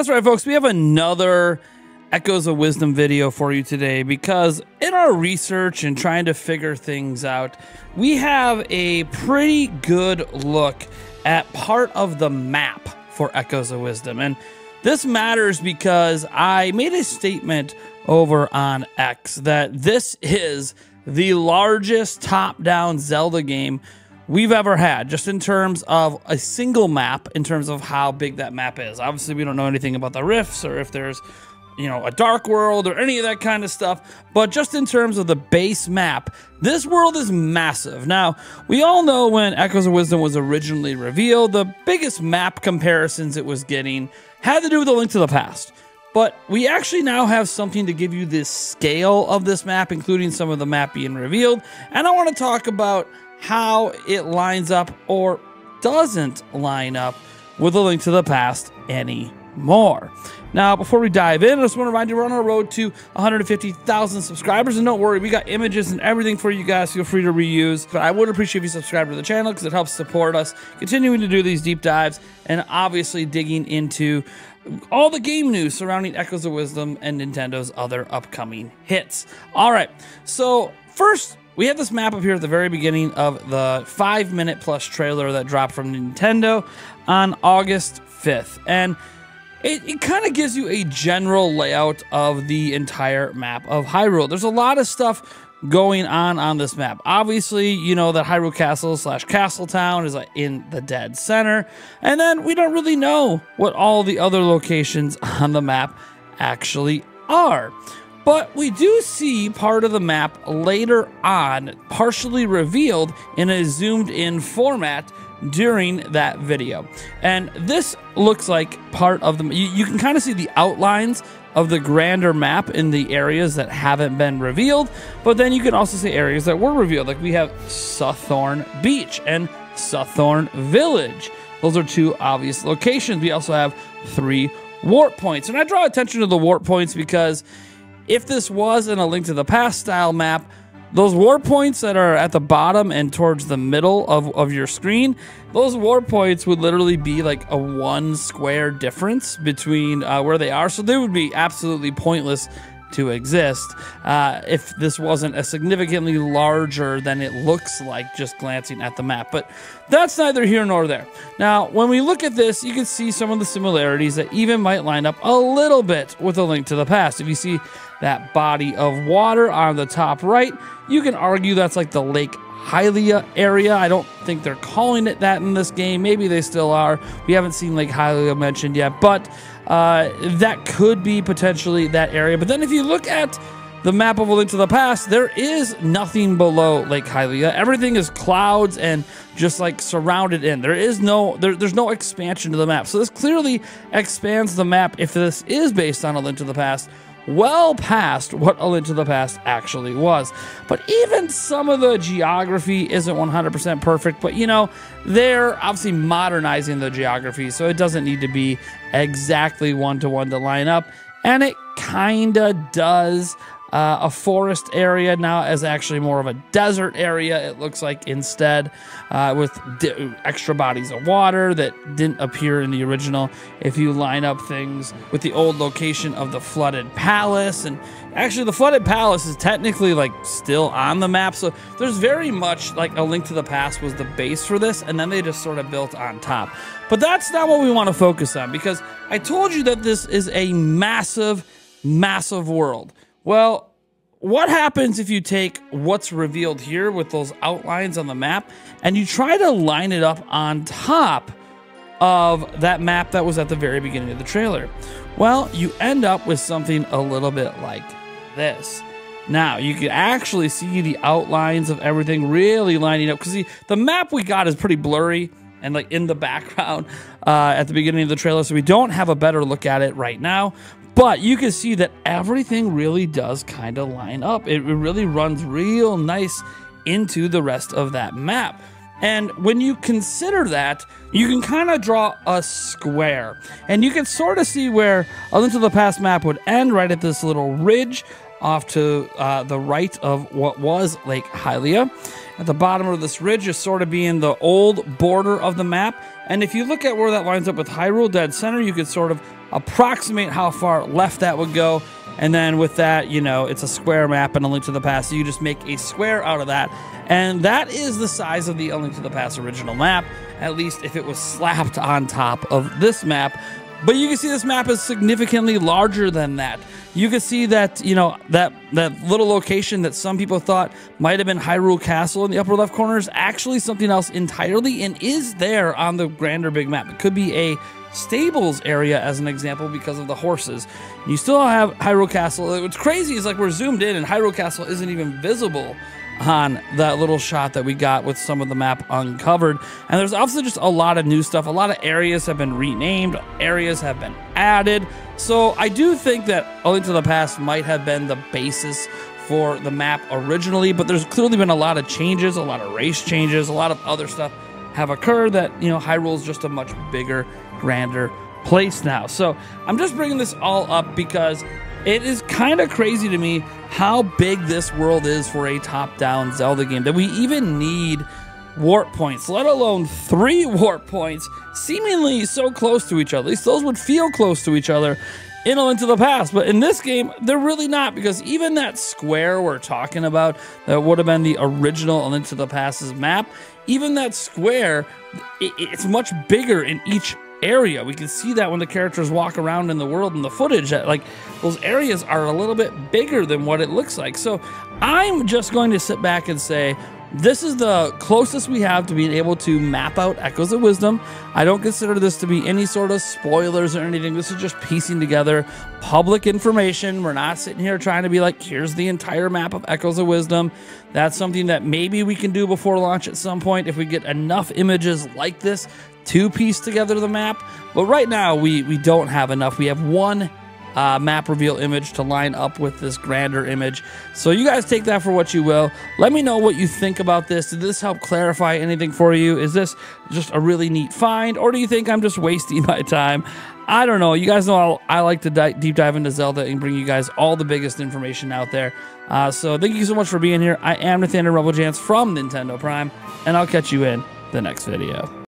That's right, folks. We have another Echoes of Wisdom video for you today because in our research and trying to figure things out, we have a pretty good look at part of the map for Echoes of Wisdom. And this matters because I made a statement over on X that this is the largest top down Zelda game we've ever had, just in terms of a single map, in terms of how big that map is. Obviously, we don't know anything about the rifts or if there's you know, a dark world or any of that kind of stuff. But just in terms of the base map, this world is massive. Now, we all know when Echoes of Wisdom was originally revealed, the biggest map comparisons it was getting had to do with the Link to the Past. But we actually now have something to give you this scale of this map, including some of the map being revealed. And I want to talk about how it lines up or doesn't line up with a link to the past anymore. Now, before we dive in, I just want to remind you we're on our road to 150,000 subscribers. And don't worry, we got images and everything for you guys. Feel free to reuse. But I would appreciate if you subscribe to the channel because it helps support us continuing to do these deep dives and obviously digging into all the game news surrounding Echoes of Wisdom and Nintendo's other upcoming hits. All right, so first, we have this map up here at the very beginning of the five minute plus trailer that dropped from Nintendo on August 5th. And it, it kind of gives you a general layout of the entire map of Hyrule. There's a lot of stuff going on on this map. Obviously, you know that Hyrule Castle slash Castle Town is uh, in the dead center. And then we don't really know what all the other locations on the map actually are. But we do see part of the map later on, partially revealed in a zoomed in format during that video. And this looks like part of the, you, you can kind of see the outlines of the grander map in the areas that haven't been revealed, but then you can also see areas that were revealed. Like we have Suthorn Beach and Suthorn Village. Those are two obvious locations. We also have three warp points. And I draw attention to the warp points because if this was in a Link to the Past style map, those warp points that are at the bottom and towards the middle of, of your screen, those warp points would literally be like a one square difference between uh, where they are. So they would be absolutely pointless to exist uh, if this wasn't a significantly larger than it looks like just glancing at the map. But that's neither here nor there. Now, when we look at this, you can see some of the similarities that even might line up a little bit with a link to the past. If you see that body of water on the top right, you can argue that's like the Lake Hylia area. I don't think they're calling it that in this game. Maybe they still are. We haven't seen Lake Hylia mentioned yet, but uh, that could be potentially that area. But then if you look at the map of a link to the past, there is nothing below Lake Hylia. Everything is clouds and just like surrounded in. There is no there, there's no expansion to the map. So this clearly expands the map if this is based on a link to the past well past what A Link to the Past actually was. But even some of the geography isn't 100% perfect, but you know, they're obviously modernizing the geography, so it doesn't need to be exactly one to one to line up. And it kinda does. Uh, a forest area now is actually more of a desert area, it looks like instead, uh, with extra bodies of water that didn't appear in the original. If you line up things with the old location of the flooded palace, and actually, the flooded palace is technically like still on the map, so there's very much like a link to the past was the base for this, and then they just sort of built on top. But that's not what we want to focus on because I told you that this is a massive, massive world. Well, what happens if you take what's revealed here with those outlines on the map and you try to line it up on top of that map that was at the very beginning of the trailer? Well, you end up with something a little bit like this. Now, you can actually see the outlines of everything really lining up because the map we got is pretty blurry and like in the background uh, at the beginning of the trailer, so we don't have a better look at it right now. But you can see that everything really does kind of line up. It really runs real nice into the rest of that map. And when you consider that, you can kind of draw a square. And you can sort of see where A Link to the Past map would end right at this little ridge off to uh, the right of what was Lake Hylia. At the bottom of this ridge is sort of being the old border of the map. And if you look at where that lines up with Hyrule Dead Center, you could sort of approximate how far left that would go. And then with that, you know, it's a square map and a link to the past. So you just make a square out of that. And that is the size of the A Link to the Past original map, at least if it was slapped on top of this map. But you can see this map is significantly larger than that. You can see that, you know, that that little location that some people thought might have been Hyrule Castle in the upper left corner is actually something else entirely and is there on the grander big map. It could be a stables area as an example because of the horses. You still have Hyrule Castle. What's crazy is like we're zoomed in and Hyrule Castle isn't even visible on that little shot that we got with some of the map uncovered. And there's also just a lot of new stuff. A lot of areas have been renamed, areas have been added. So I do think that A Link to the Past might have been the basis for the map originally, but there's clearly been a lot of changes, a lot of race changes, a lot of other stuff have occurred that, you know, Hyrule is just a much bigger, grander place now. So I'm just bringing this all up because it is kind of crazy to me how big this world is for a top down Zelda game that we even need warp points, let alone three warp points, seemingly so close to each other. At least those would feel close to each other in a Link to the Past. But in this game, they're really not because even that square we're talking about that would have been the original Link to the Past's map, even that square, it's much bigger in each area. We can see that when the characters walk around in the world in the footage that like those areas are a little bit bigger than what it looks like. So I'm just going to sit back and say this is the closest we have to being able to map out Echoes of Wisdom. I don't consider this to be any sort of spoilers or anything. This is just piecing together public information. We're not sitting here trying to be like, here's the entire map of Echoes of Wisdom. That's something that maybe we can do before launch at some point if we get enough images like this to piece together the map. But right now, we, we don't have enough. We have one uh, map reveal image to line up with this grander image. So you guys take that for what you will. Let me know what you think about this. Did this help clarify anything for you? Is this just a really neat find, or do you think I'm just wasting my time? I don't know. You guys know I like to di deep dive into Zelda and bring you guys all the biggest information out there. Uh, so thank you so much for being here. I am Nathaniel Rebel from Nintendo Prime, and I'll catch you in the next video.